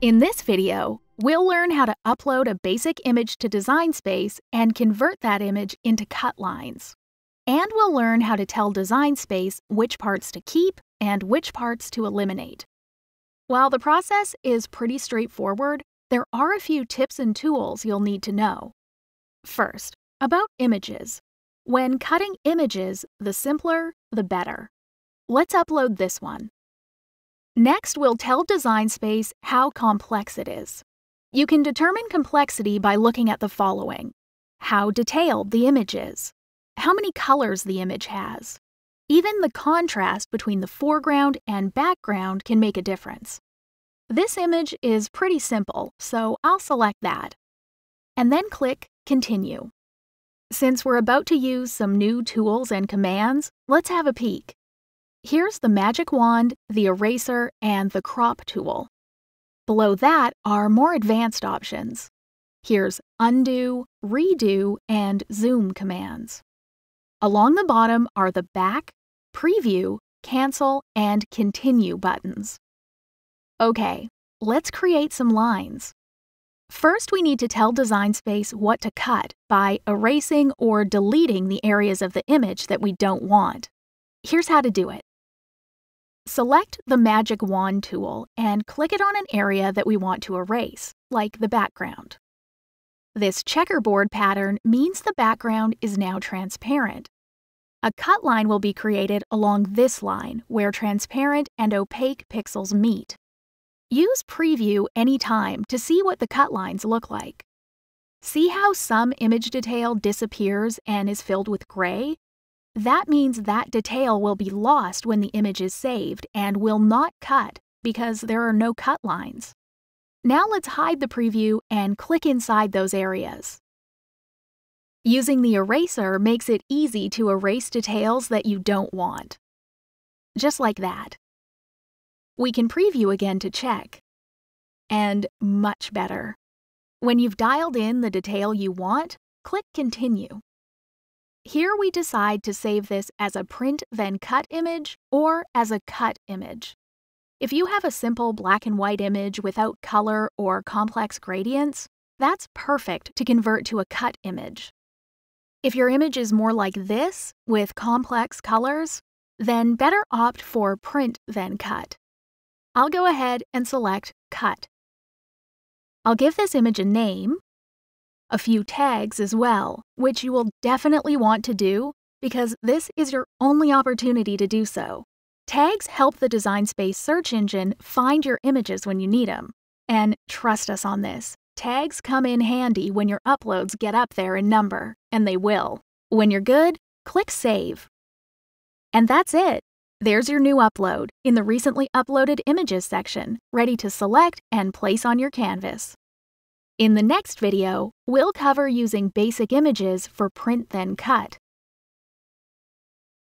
In this video, we'll learn how to upload a basic image to Design Space and convert that image into cut lines. And we'll learn how to tell Design Space which parts to keep and which parts to eliminate. While the process is pretty straightforward, there are a few tips and tools you'll need to know. First, about images. When cutting images, the simpler, the better. Let's upload this one. Next, we'll tell Design Space how complex it is. You can determine complexity by looking at the following. How detailed the image is. How many colors the image has. Even the contrast between the foreground and background can make a difference. This image is pretty simple, so I'll select that. And then click Continue. Since we're about to use some new tools and commands, let's have a peek. Here's the magic wand, the eraser, and the crop tool. Below that are more advanced options. Here's undo, redo, and zoom commands. Along the bottom are the back, preview, cancel, and continue buttons. Okay, let's create some lines. First, we need to tell Design Space what to cut by erasing or deleting the areas of the image that we don't want. Here's how to do it. Select the Magic Wand tool and click it on an area that we want to erase, like the background. This checkerboard pattern means the background is now transparent. A cut line will be created along this line where transparent and opaque pixels meet. Use Preview anytime to see what the cut lines look like. See how some image detail disappears and is filled with gray? That means that detail will be lost when the image is saved and will not cut because there are no cut lines. Now let's hide the preview and click inside those areas. Using the eraser makes it easy to erase details that you don't want. Just like that. We can preview again to check. And much better. When you've dialed in the detail you want, click Continue. Here we decide to save this as a print then cut image or as a cut image. If you have a simple black and white image without color or complex gradients, that's perfect to convert to a cut image. If your image is more like this, with complex colors, then better opt for print then cut. I'll go ahead and select Cut. I'll give this image a name, a few tags as well, which you will definitely want to do because this is your only opportunity to do so. Tags help the Design Space search engine find your images when you need them. And trust us on this, tags come in handy when your uploads get up there in number, and they will. When you're good, click Save. And that's it. There's your new upload in the recently uploaded images section, ready to select and place on your canvas. In the next video, we'll cover using basic images for print then cut.